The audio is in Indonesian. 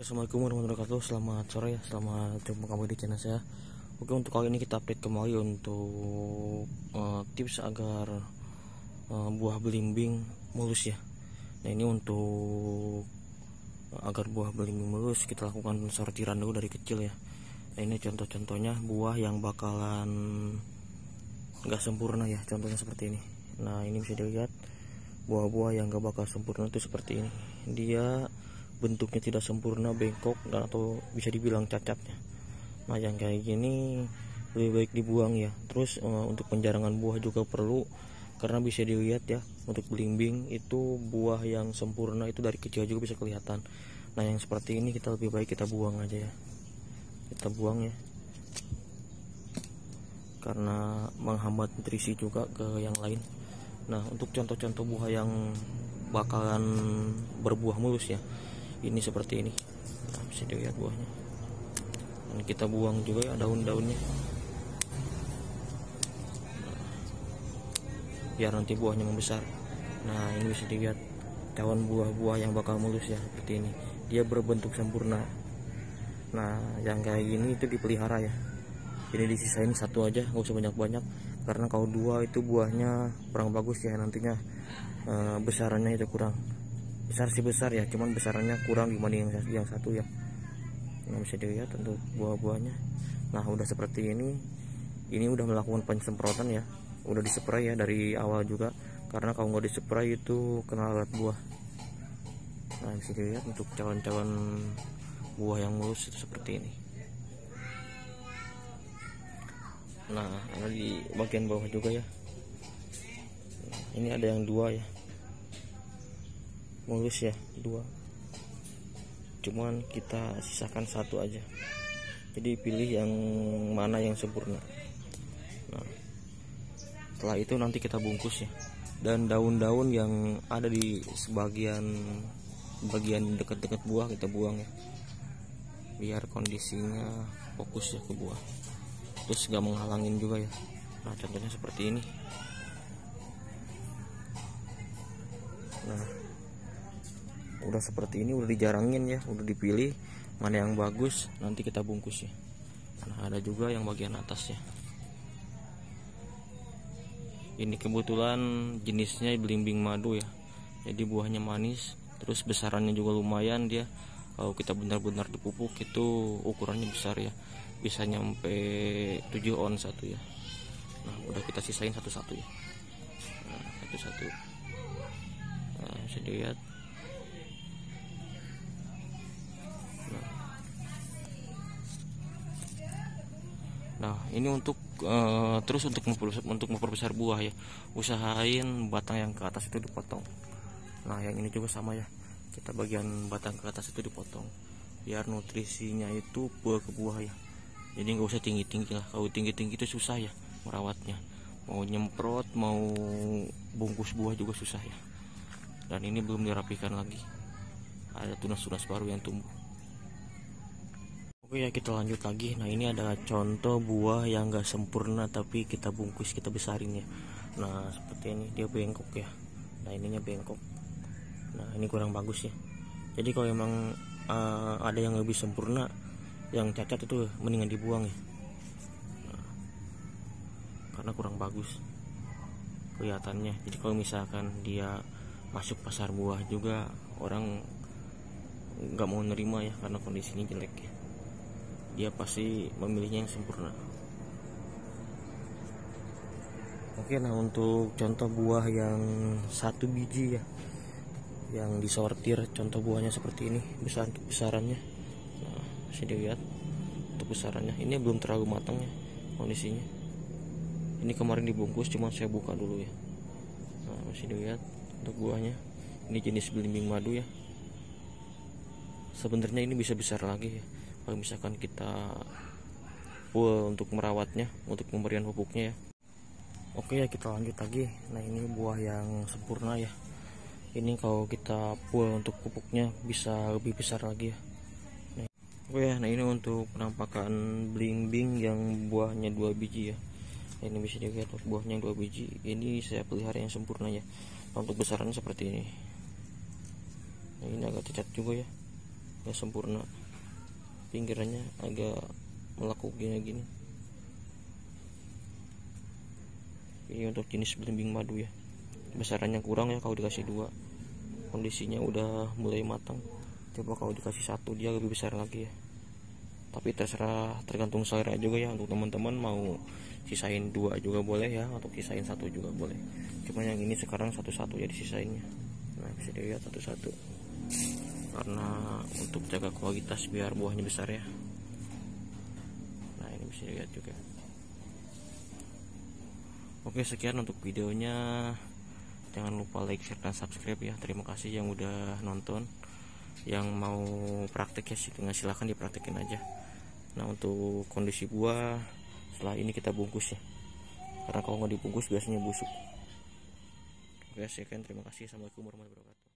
Assalamualaikum warahmatullahi wabarakatuh. Selamat sore ya. Selamat jumpa kembali di channel saya. Oke untuk kali ini kita update kembali Untuk uh, tips agar uh, Buah belimbing mulus ya. Nah ini untuk uh, Agar buah belimbing mulus Kita lakukan sortiran dulu dari kecil ya. Nah ini contoh-contohnya Buah yang bakalan Gak sempurna ya Contohnya seperti ini. Nah ini bisa dilihat Buah-buah yang gak bakal sempurna itu seperti ini. Dia bentuknya tidak sempurna bengkok dan atau bisa dibilang cacatnya. Nah yang kayak gini lebih baik dibuang ya. Terus uh, untuk penjarangan buah juga perlu karena bisa dilihat ya untuk belimbing itu buah yang sempurna itu dari kecil juga bisa kelihatan. Nah yang seperti ini kita lebih baik kita buang aja ya. Kita buang ya. Karena menghambat nutrisi juga ke yang lain. Nah untuk contoh-contoh buah yang bakalan berbuah mulus ya ini seperti ini. Bisa dilihat buahnya. Dan kita buang juga ya daun-daunnya. Nah, biar nanti buahnya membesar. Nah ini bisa dilihat daun buah-buah yang bakal mulus ya seperti ini. Dia berbentuk sempurna. Nah yang kayak gini itu dipelihara ya. Ini disisain satu aja nggak usah banyak-banyak. Karena kalau dua itu buahnya kurang bagus ya nantinya e, besarannya itu kurang besar sih besar ya cuman besarannya kurang dibanding yang, yang satu ya. Nah bisa dilihat untuk buah-buahnya nah udah seperti ini ini udah melakukan penyemprotan ya. Udah dispray ya dari awal juga karena kalau nggak dispray itu kena alat buah. Nah bisa dilihat untuk calon-calon buah yang mulus itu seperti ini. Nah ada di bagian bawah juga ya. Nah, ini ada yang dua ya mulus ya dua. Cuman kita sisakan satu aja. Jadi pilih yang mana yang sempurna. Nah setelah itu nanti kita bungkus ya. Dan daun-daun yang ada di sebagian bagian dekat-dekat buah kita buang ya. Biar kondisinya fokus ya ke buah. Terus gak menghalangin juga ya. Nah contohnya seperti ini. Nah udah seperti ini udah dijarangin ya udah dipilih mana yang bagus nanti kita bungkus ya. Nah ada juga yang bagian atas ya. Ini kebetulan jenisnya belimbing madu ya. Jadi buahnya manis terus besarannya juga lumayan dia. Kalau kita benar-benar dipupuk itu ukurannya besar ya. Bisa nyampe 7 on satu ya. Nah udah kita sisain satu-satu ya. Nah satu-satu. Nah bisa dilihat Nah, ini untuk uh, terus untuk memperbesar, untuk memperbesar buah ya. Usahain batang yang ke atas itu dipotong. Nah, yang ini juga sama ya. Kita bagian batang ke atas itu dipotong. Biar nutrisinya itu buah ke buah ya. Jadi nggak usah tinggi-tinggi lah. Kalau tinggi-tinggi itu susah ya merawatnya. Mau nyemprot, mau bungkus buah juga susah ya. Dan ini belum dirapikan lagi. Ada tunas-tunas baru yang tumbuh. Oke ya kita lanjut lagi. Nah ini ada contoh buah yang gak sempurna Tapi kita bungkus kita besarin ya. Nah seperti ini dia bengkok ya. Nah ininya bengkok. Nah ini kurang bagus ya. Jadi kalau emang uh, ada yang lebih sempurna Yang cacat itu mendingan dibuang ya. Nah, Karena kurang bagus Kelihatannya. Jadi kalau misalkan dia masuk pasar buah juga Orang nggak mau nerima ya karena kondisinya jelek ya dia pasti memilihnya yang sempurna. Oke nah untuk contoh buah yang satu biji ya yang disortir contoh buahnya seperti ini besar besarannya. Nah bisa dilihat untuk besarannya. Ini belum terlalu matang ya kondisinya. Ini kemarin dibungkus cuma saya buka dulu ya. Nah masih dilihat untuk buahnya. Ini jenis belimbing madu ya. Sebenarnya ini bisa besar lagi ya kalau misalkan kita full untuk merawatnya untuk pemberian pupuknya ya. Oke ya kita lanjut lagi. Nah ini buah yang sempurna ya. Ini kalau kita full untuk pupuknya bisa lebih besar lagi ya. Oke ya nah ini untuk penampakan bling-bling yang buahnya dua biji ya. Nah, ini bisa dilihat buahnya dua biji. Ini saya pelihara yang sempurna ya. Nah, untuk besarannya seperti ini. Nah, ini agak cacat juga ya. Nggak sempurna pinggirannya agak melekuk gini gini ini untuk jenis belimbing madu ya. Besarannya kurang ya kalau dikasih dua. Kondisinya udah mulai matang. Coba kalau dikasih satu dia lebih besar lagi ya. Tapi terserah tergantung selera juga ya. Untuk teman-teman mau sisain dua juga boleh ya atau sisain satu juga boleh. Cuma yang ini sekarang satu-satu ya disisainnya. Nah bisa dilihat satu-satu karena untuk jaga kualitas biar buahnya besar ya. Nah ini bisa dilihat juga. Oke sekian untuk videonya. Jangan lupa like share dan subscribe ya. Terima kasih yang udah nonton. Yang mau praktek ya silahkan dipraktekin aja. Nah untuk kondisi buah setelah ini kita bungkus ya. Karena kalau nggak dibungkus biasanya busuk. Oke sekian. Terima kasih. Assalamualaikum warahmatullahi wabarakatuh